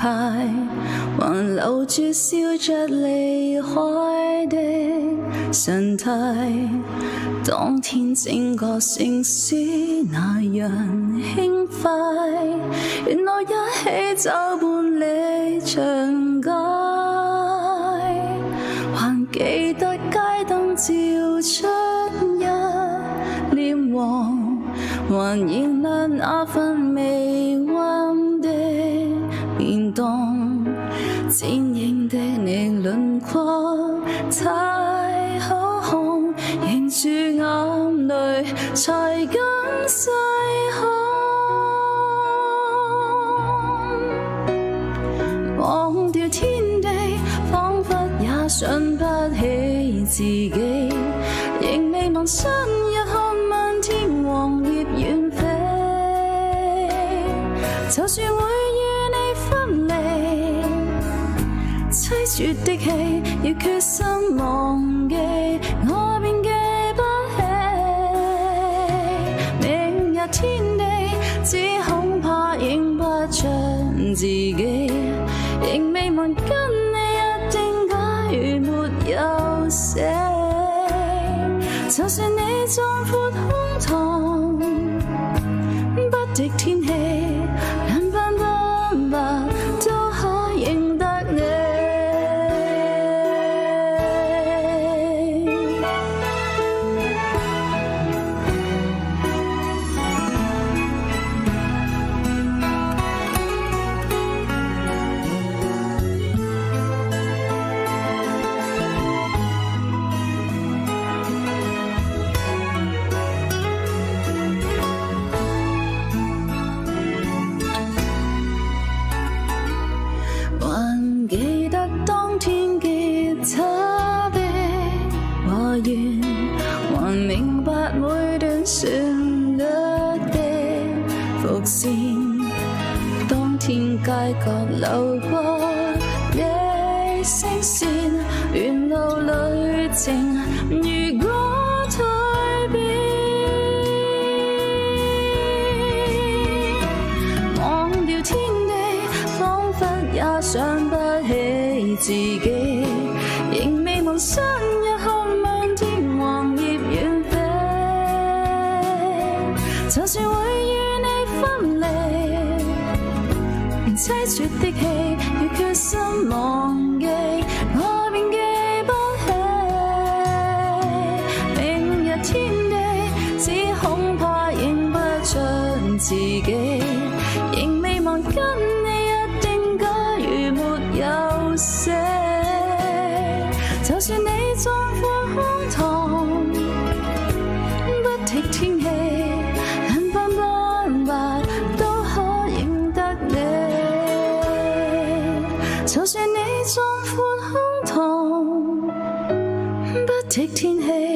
牌，还留住笑着离开的神态。当天整个城市那样轻快，原来一起走半里长街，还记得街灯照出一脸黄，还燃亮那份微温。剪影的你轮廓太好看，凝住眼泪才敢细看，忘掉天地，仿佛也想不起自己，仍未忘新日看漫天黄叶远飞，就算凄绝的戏要决心忘记，我便记不起。明日天地，只恐怕认不出自己，仍未忘跟你一定假如没有死，就算你壮阔胸膛，不敌天和弦，还明白每段旋律的伏线。当天街角流过你声线，沿路旅程如果蜕变。忘掉天地，仿佛也想不起自己，仍未忘新连凄绝的戏要决心忘记，我便记不起。明日天地，只恐怕认不出自己，仍未忘跟你一定假如没有死，就算你就算你壮阔胸膛不敌天气。